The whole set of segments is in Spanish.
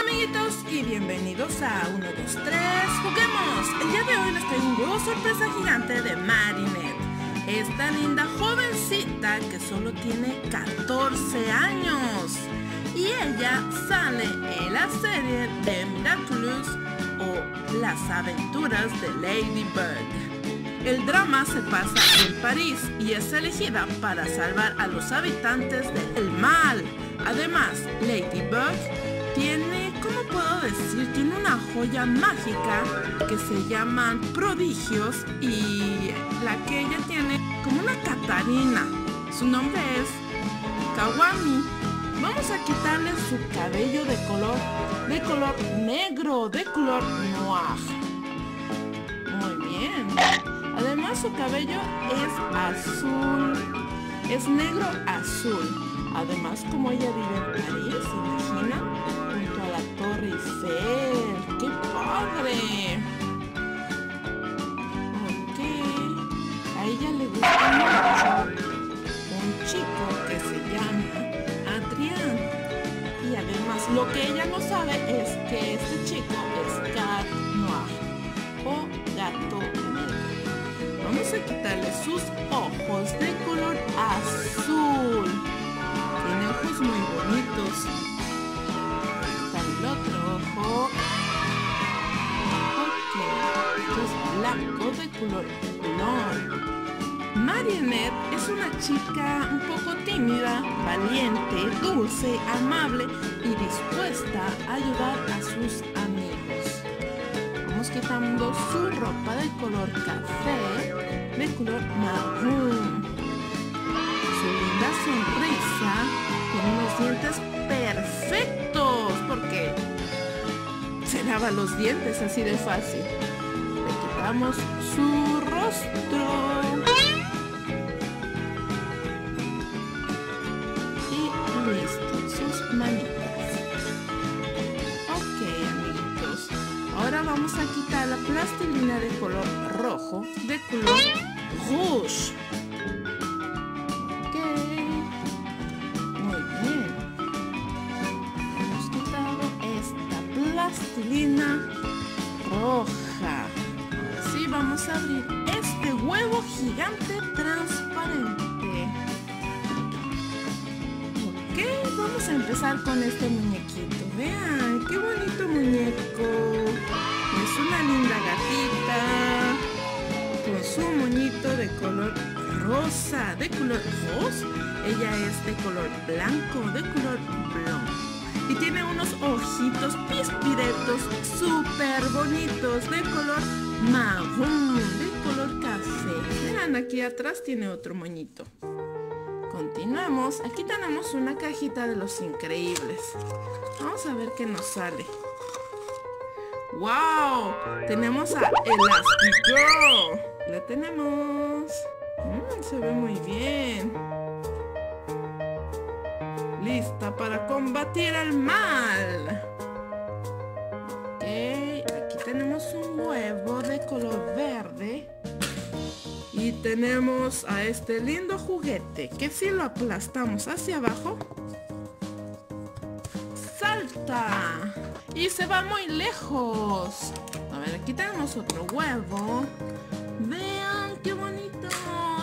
amiguitos y bienvenidos a 1, 2, 3, juguemos. El día de hoy les traigo un sorpresa gigante de Marinette. Esta linda jovencita que solo tiene 14 años. Y ella sale en la serie de Miraculous o Las aventuras de Ladybug. El drama se pasa en París y es elegida para salvar a los habitantes del mal. Además, Ladybug tiene, ¿cómo puedo decir? Tiene una joya mágica que se llaman prodigios y la que ella tiene como una Catarina. Su nombre es Kawami. Vamos a quitarle su cabello de color, de color negro, de color noir. Muy bien. Además su cabello es azul, es negro azul. Además, como ella vive en París, ¿se imaginan? Torre. ¡Qué padre! Ok. A ella le gusta mucho un chico que se llama Adrián. Y además, lo que ella no sabe es que este chico es Cat o gato negro. Vamos a quitarle sus ojos de de color blond. Marionette es una chica un poco tímida, valiente, dulce, amable y dispuesta a ayudar a sus amigos. Vamos quitando su ropa de color café, de color marrón. Su linda sonrisa con unos dientes perfectos porque se lava los dientes así de fácil. Le quitamos su rostro. Y listo, sus manitas. Ok, amiguitos. Ahora vamos a quitar la plastilina de color rojo, de color rouge. Gigante transparente. Ok, vamos a empezar con este muñequito. Vean, qué bonito muñeco. Es una linda gatita con su moñito de color rosa, de color rosa. Ella es de color blanco, de color blond y tiene unos ojitos pispiretos súper bonitos de color marrón, aquí atrás tiene otro moñito. Continuamos. Aquí tenemos una cajita de los increíbles. Vamos a ver qué nos sale. ¡Wow! Tenemos a Elastigirl. La tenemos. Mm, se ve muy bien lista para combatir al mal. Ok, aquí tenemos un huevo de color verde. Tenemos a este lindo juguete que si lo aplastamos hacia abajo, salta y se va muy lejos. A ver, aquí tenemos otro huevo. Vean qué bonito.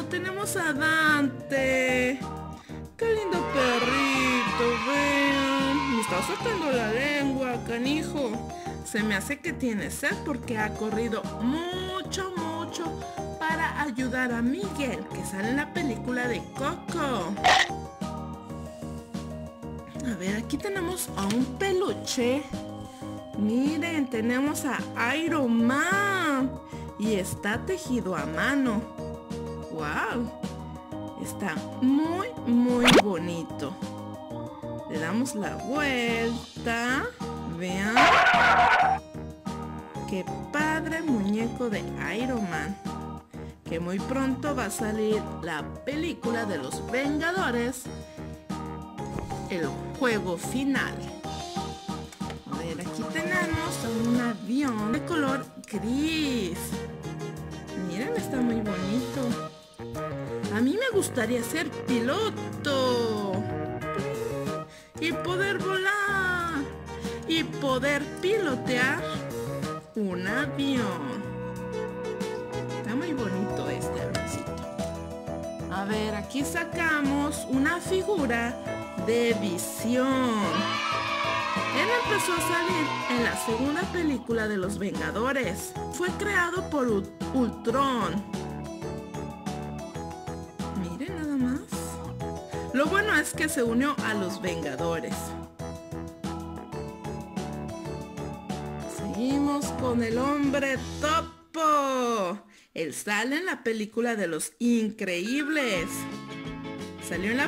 Tenemos a Dante. ¡Qué lindo perrito! Vean. Me está soltando la lengua, canijo. Se me hace que tiene sed porque ha corrido mucho, ayudar a Miguel, que sale en la película de Coco. A ver, aquí tenemos a un peluche. Miren, tenemos a Iron Man. Y está tejido a mano. ¡Wow! Está muy, muy bonito. Le damos la vuelta. Vean. Qué padre muñeco de Iron Man. Que muy pronto va a salir la película de los Vengadores. El juego final. A ver, aquí tenemos un avión de color gris. Miren, está muy bonito. A mí me gustaría ser piloto. Y poder volar. Y poder pilotear un avión. Ver, aquí sacamos una figura de visión. Él empezó a salir en la segunda película de Los Vengadores. Fue creado por Ultron. Miren nada más. Lo bueno es que se unió a los Vengadores. Seguimos con el hombre topo. Él sale en la película de Los Increíbles. Salió en la,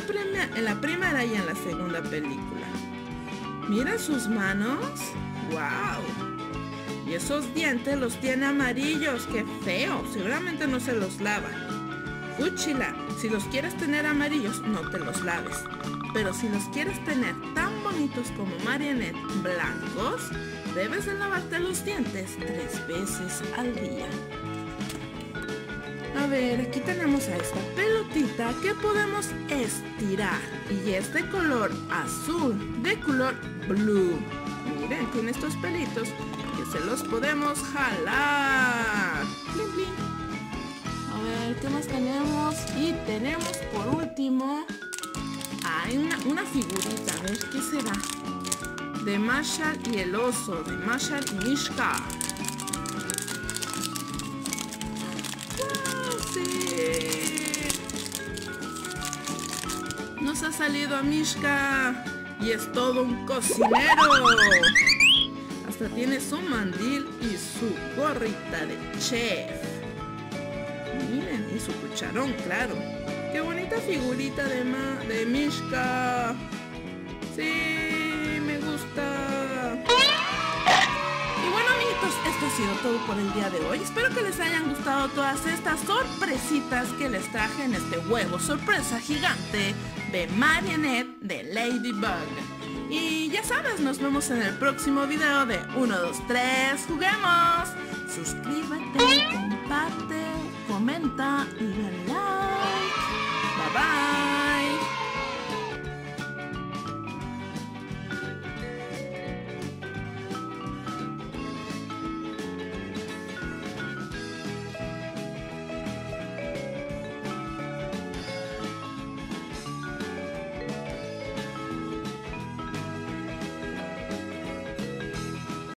en la primera y en la segunda película. Mira sus manos. ¡Wow! Y esos dientes los tiene amarillos. ¡Qué feo! Seguramente no se los lava. Fúchila. Si los quieres tener amarillos, no te los laves. Pero si los quieres tener tan bonitos como Marionette blancos, debes de lavarte los dientes tres veces al día. A ver, aquí tenemos a esta pelotita que podemos estirar. Y es de color azul, de color blue. Miren, tiene estos pelitos que se los podemos jalar. A ver, ¿qué más tenemos? Y tenemos por último... Hay una, una figurita, a ver, ¿qué será? De Marshall y el oso, de Marshall y Mishka. Nos ha salido a Mishka y es todo un cocinero. Hasta tiene su mandil y su gorrita de chef. Miren, y su cucharón, claro. Qué bonita figurita de, ma de Mishka. Sí, Pues, esto ha sido todo por el día de hoy. Espero que les hayan gustado todas estas sorpresitas que les traje en este huevo sorpresa gigante de Marionette de Ladybug. Y ya sabes, nos vemos en el próximo video de 1, 2, 3, ¡Juguemos! Suscríbete, comparte, comenta y dale like.